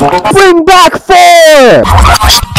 Bring back four!